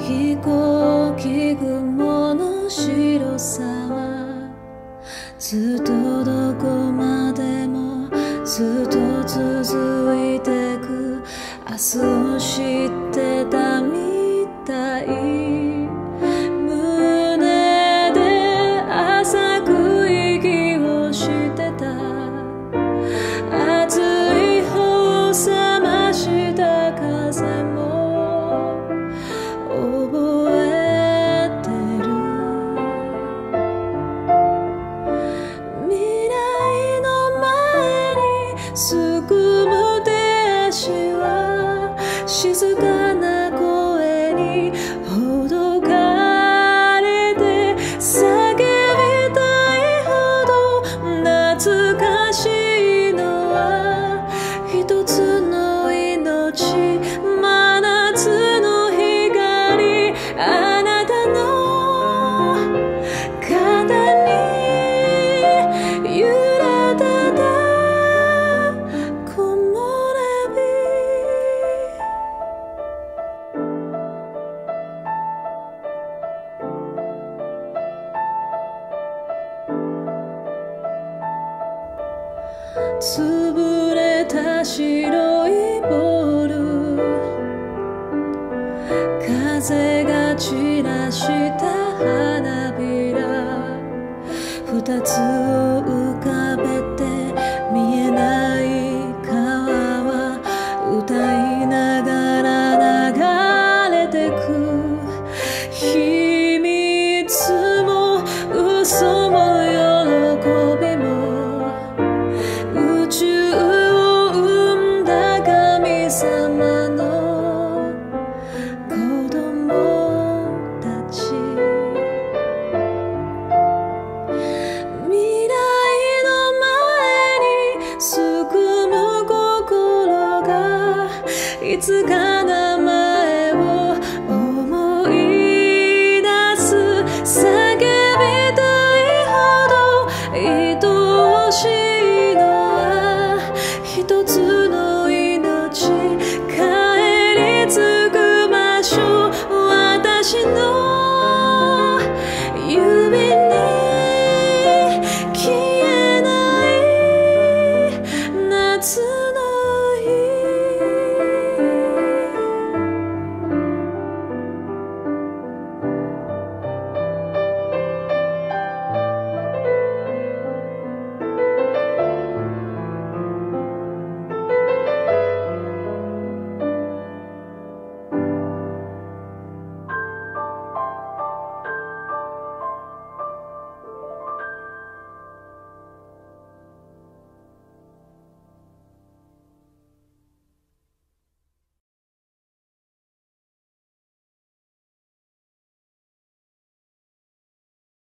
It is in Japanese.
飛行機雲の白さはずっとどこまでもずっと続いてく。明日を知ってた潰れた白いボール。風が散らした花びら。二つを浮かべ様の子供たち。未来の前にすくむ心がいつか名前を思い出す。叫びたいほど愛おしいのは一つ